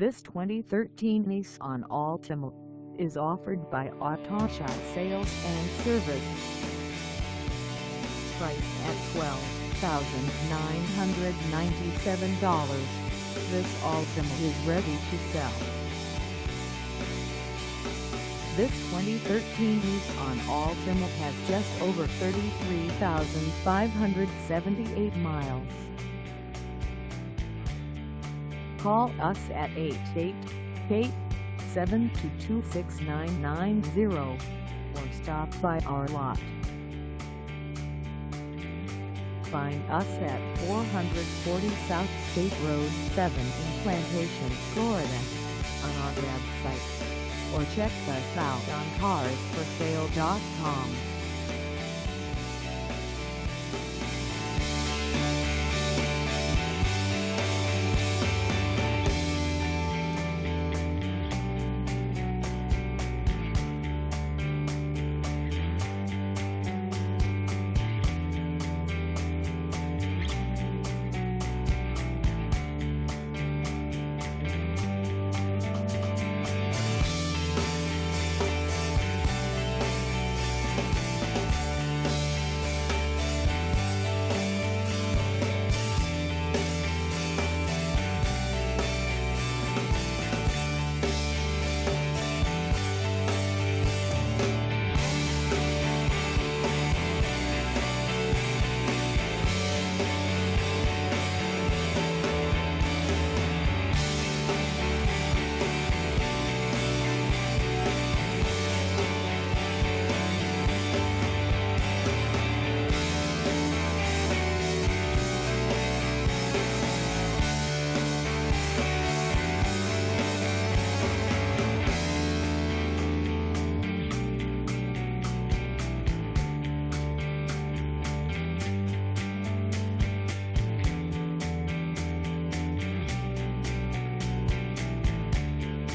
This 2013 Nissan Altima is offered by Autoshow Sales and Service. Priced at $12,997, this Altima is ready to sell. This 2013 Nissan Altima has just over 33,578 miles. Call us at 888-722-6990 or stop by our lot. Find us at 440 South State Road 7 in Plantation, Florida on our website or check us out on carsforsale.com.